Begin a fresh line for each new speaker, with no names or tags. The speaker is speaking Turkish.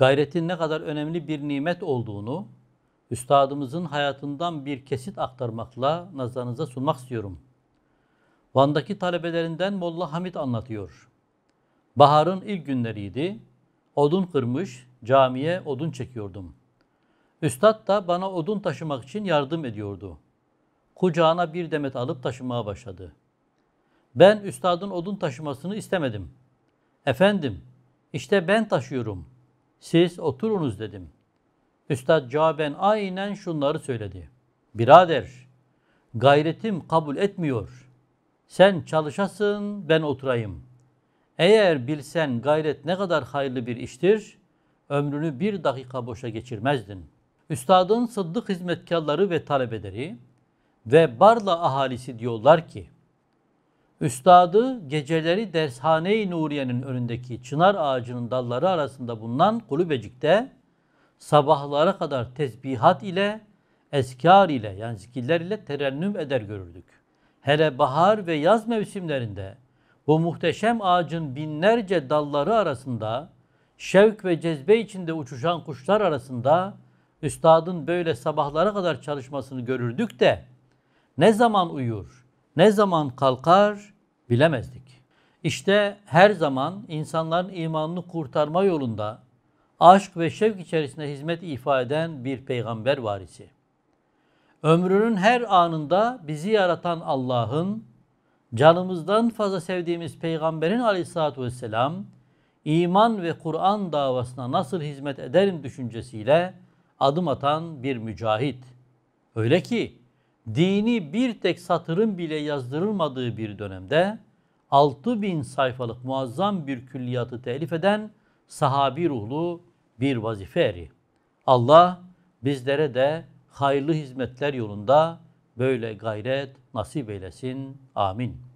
gayretin ne kadar önemli bir nimet olduğunu üstadımızın hayatından bir kesit aktarmakla nazarınıza sunmak istiyorum. Van'daki talebelerinden Molla Hamit anlatıyor. Baharın ilk günleriydi. Odun kırmış, camiye odun çekiyordum. Üstad da bana odun taşımak için yardım ediyordu. Kucağına bir demet alıp taşımaya başladı. Ben üstadın odun taşımasını istemedim. Efendim, işte ben taşıyorum. Siz oturunuz dedim. Üstad cevaben aynen şunları söyledi. Birader, gayretim kabul etmiyor. Sen çalışasın, ben oturayım. Eğer bilsen gayret ne kadar hayırlı bir iştir, ömrünü bir dakika boşa geçirmezdin. Üstadın sıddık hizmetkarları ve talebeleri ve Barla ahalisi diyorlar ki, Üstadı geceleri Dershane-i Nuriye'nin önündeki çınar ağacının dalları arasında bulunan kulübecikte sabahlara kadar tesbihat ile, eskar ile yani zikirler ile terennüm eder görürdük. Hele bahar ve yaz mevsimlerinde bu muhteşem ağacın binlerce dalları arasında şevk ve cezbe içinde uçuşan kuşlar arasında üstadın böyle sabahlara kadar çalışmasını görürdük de ne zaman uyur, ne zaman kalkar bilemezdik. İşte her zaman insanların imanını kurtarma yolunda aşk ve şevk içerisinde hizmet ifa eden bir peygamber varisi. Ömrünün her anında bizi yaratan Allah'ın, canımızdan fazla sevdiğimiz Peygamberin aleyhissalatü vesselam, iman ve Kur'an davasına nasıl hizmet ederim düşüncesiyle adım atan bir mücahit. Öyle ki dini bir tek satırın bile yazdırılmadığı bir dönemde 6000 sayfalık muazzam bir külliyatı telif eden sahabi ruhlu bir vazife eri. Allah bizlere de hayırlı hizmetler yolunda böyle gayret nasip eylesin. Amin.